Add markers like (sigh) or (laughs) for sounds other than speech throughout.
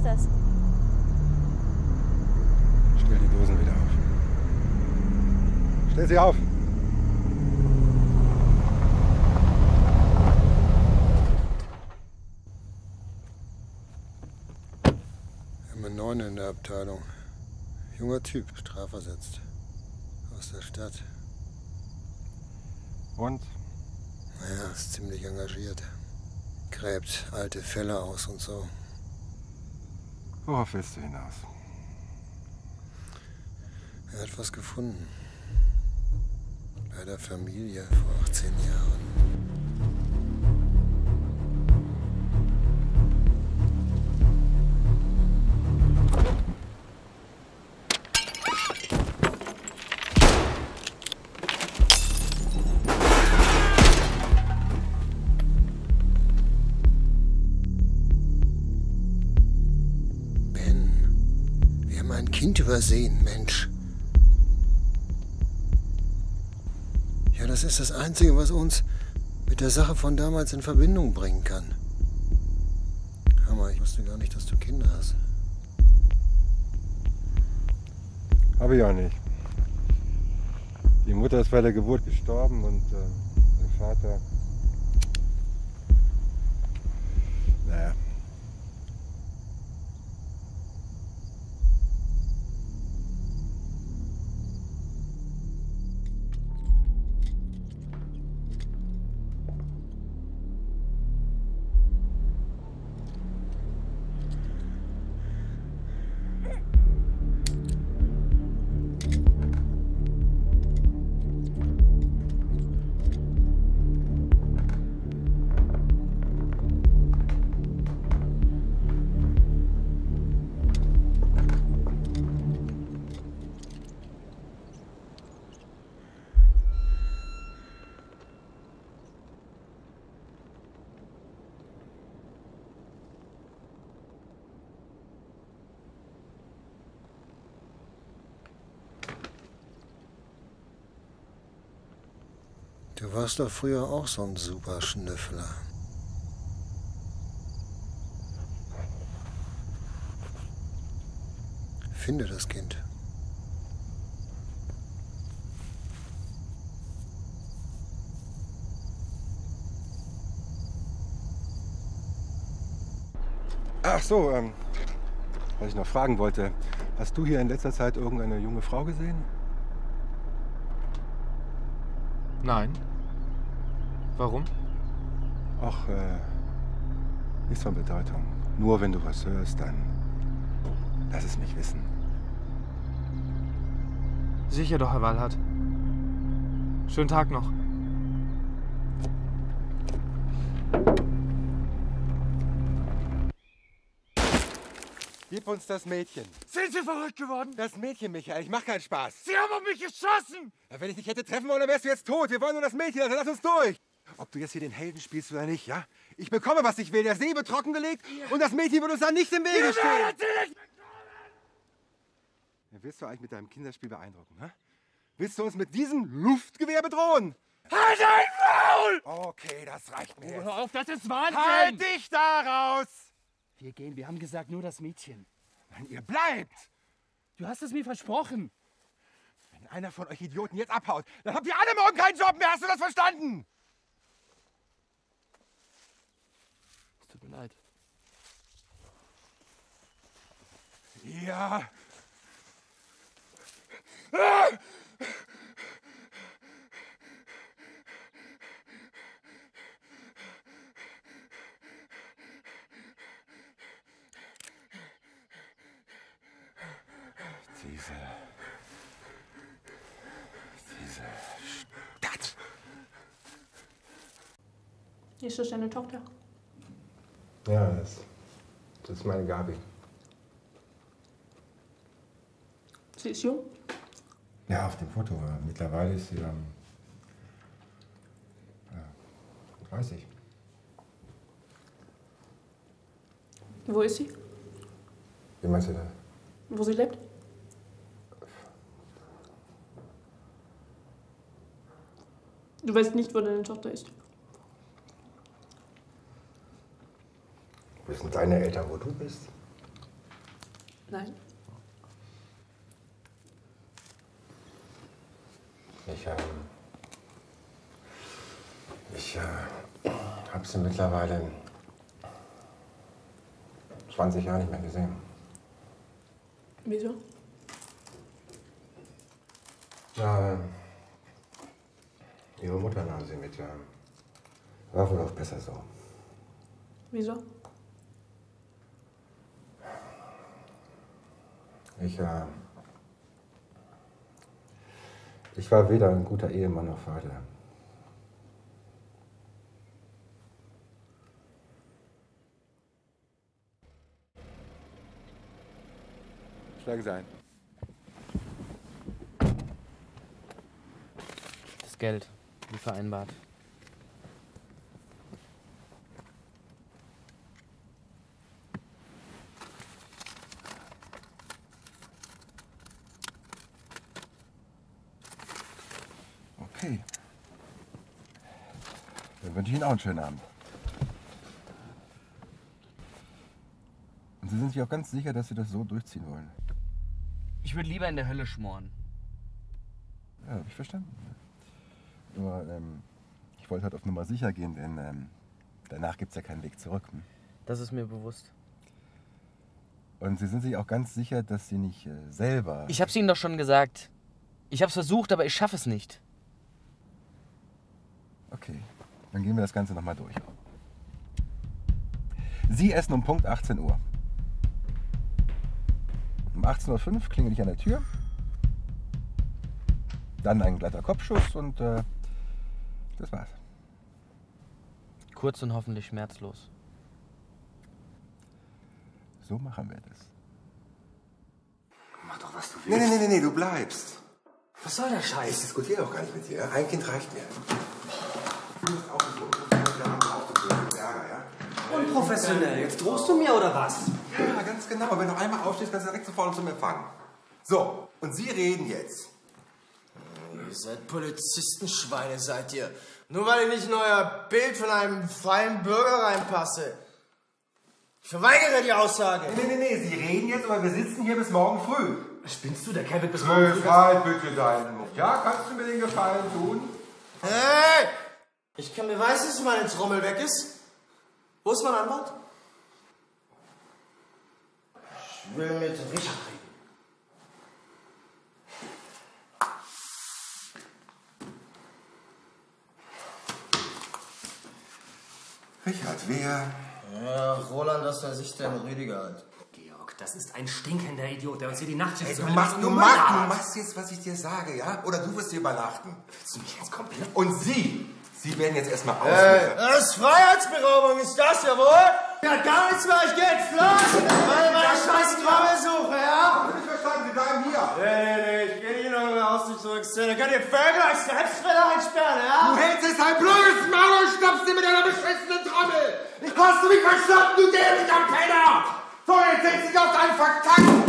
ist das? Stell die Dosen wieder auf. Stell sie auf! Immer neun in der Abteilung. Junger Typ, strafversetzt. Aus der Stadt. Und? Naja, ist ziemlich engagiert. Gräbt alte Fälle aus und so. Worauf willst du hinaus? Er hat was gefunden. Bei der Familie vor 18 Jahren. Übersehen, Mensch. Ja, das ist das Einzige, was uns mit der Sache von damals in Verbindung bringen kann. Hammer, ich wusste gar nicht, dass du Kinder hast. Habe ich auch nicht. Die Mutter ist bei der Geburt gestorben und äh, der Vater. Naja. Du warst doch früher auch so ein super Schnüffler. Finde das Kind. Ach so, ähm, was ich noch fragen wollte. Hast du hier in letzter Zeit irgendeine junge Frau gesehen? Nein. Warum? Ach, äh, nichts von Bedeutung. Nur wenn du was hörst, dann lass es mich wissen. Sicher doch, Herr Wallhardt. Schönen Tag noch. Gib uns das Mädchen. Sind Sie verrückt geworden? Das Mädchen, Michael. Ich mach keinen Spaß. Sie haben auf mich geschossen! Ja, wenn ich dich hätte treffen wollen, dann wärst du jetzt tot. Wir wollen nur das Mädchen, also lass uns durch. Ob du jetzt hier den Helden spielst oder nicht, ja? Ich bekomme, was ich will. Der See wird trockengelegt und das Mädchen wird uns dann nicht im Wege stehen. Ja, willst du eigentlich mit deinem Kinderspiel beeindrucken, hä? Willst du uns mit diesem Luftgewehr bedrohen? Halt dein Maul! Okay, das reicht mir. Oh, hör auf, das ist Wahnsinn! Halt dich da raus! Wir gehen, wir haben gesagt, nur das Mädchen. Nein, ihr bleibt! Du hast es mir versprochen. Wenn einer von euch Idioten jetzt abhaut, dann habt ihr alle morgen keinen Job mehr. Hast du das verstanden? Mir leid. Ja. Ah! Diese. Diese Stadt. Ist das deine Tochter? Ja, das, das ist meine Gabi. Sie ist jung. Ja, auf dem Foto. äh, Mittlerweile ist sie ähm, ja, 30. Wo ist sie? Wie meinst du das? Wo sie lebt? Du weißt nicht, wo deine Tochter ist. Wissen deine Eltern, wo du bist? Nein. Ich, ähm, ich äh, habe sie mittlerweile 20 Jahre nicht mehr gesehen. Wieso? Ja, ähm, ihre Mutter nahm sie mit. War wohl auch besser so. Wieso? Ich, äh, ich war weder ein guter Ehemann noch Vater. Schlagen Sie ein. Das Geld, wie vereinbart. Okay. Dann wünsche ich Ihnen auch einen schönen Abend. Und Sie sind sich auch ganz sicher, dass Sie das so durchziehen wollen? Ich würde lieber in der Hölle schmoren. Ja, habe ich verstanden. Nur, ähm, ich wollte halt auf Nummer sicher gehen, denn ähm, danach gibt es ja keinen Weg zurück. Hm? Das ist mir bewusst. Und Sie sind sich auch ganz sicher, dass Sie nicht äh, selber. Ich hab's Ihnen doch schon gesagt. Ich hab's versucht, aber ich schaffe es nicht. Okay, dann gehen wir das Ganze nochmal durch. Sie essen um Punkt 18 Uhr. Um 18.05 Uhr klingel ich an der Tür. Dann ein glatter Kopfschuss und äh, das war's. Kurz und hoffentlich schmerzlos. So machen wir das. Mach doch, was du Nee, willst. nee, nee, nee, du bleibst. Was soll der Ich Scheiß? diskutiere auch gar nicht mit dir. Ein Kind reicht mir. Du musst auch so unprofessionell auch so blöd Ärger, ja? Unprofessionell. Jetzt drohst du mir oder was? Ja, ganz genau. Wenn du einmal aufstehst, kannst du direkt sofort zum Empfang. So, und Sie reden jetzt. Ihr seid Polizistenschweine, seid ihr. Nur weil ich nicht in euer Bild von einem freien Bürger reinpasse. Ich verweigere die Aussage. Nee, nee, nee, Sie reden jetzt, aber wir sitzen hier bis morgen früh. Spinnst du? Der Kerl wird bis morgen früh... halt bitte deinen Mund. Ja, kannst du mir den Gefallen tun? Hey! Ich kann beweisen, dass meine Trommel weg ist. Wo ist mein Anwalt? Ich will mit Richard reden. Richard, wer? Ja, Roland, das soll sich der Rüdiger halt. Georg, das ist ein stinkender Idiot, der uns hier die Nachtschicht Ey, zu du machst, macht du machst, du machst jetzt, was ich dir sage, ja? Oder du wirst dir übernachten. Willst du mich jetzt komplett... Und Sie, Sie werden jetzt erstmal Hey, ausliefern. das ist Freiheitsberaubung, ist das jawohl? Ja, gar nichts mehr, ich geh jetzt los! Weil ich meine scheiß Trommel suche, ja? Ich verstanden, Sie bleiben hier. Nee, nee, nee, ich geh nicht in eure Ausdrucksszene. Könnt ihr Vögel als Selbstfäller einsperren, ja? Du hältst jetzt ein blödes Maul und schnappst dir mit deiner beschissenen Trommel. Hast du mich verstanden, du dämlicher Penner? So, jetzt setz dich auf deinen verkackten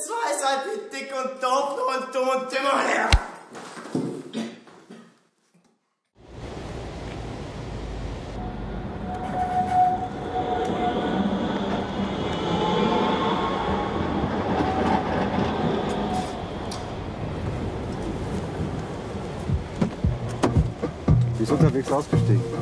zwei Seiten dick und doof und dumm und dümmer her. Ist unterwegs ausgestiegen.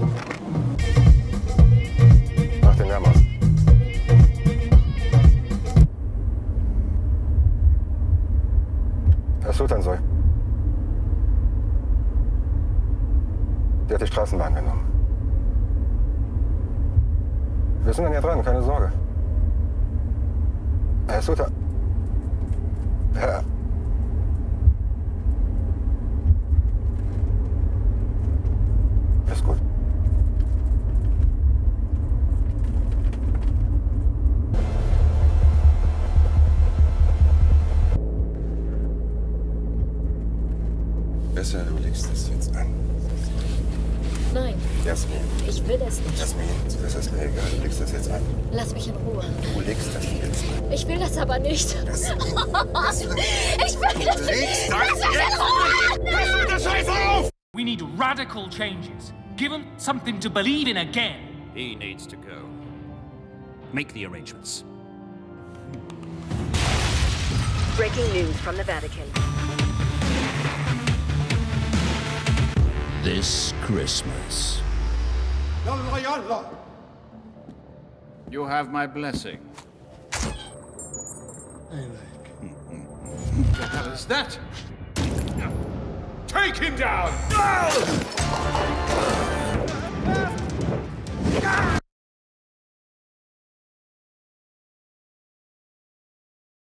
Ruhe. Du legst das jetzt. Ich will das aber nicht. Jasmin, (laughs) Ich will das legst das Lass mich in Ruhe! das Scheiß auf! We need radical changes. Give him something to believe in again. He needs to go. Make the arrangements. Breaking news from the Vatican. This Christmas. You have my blessing. What the hell is that? Take him down!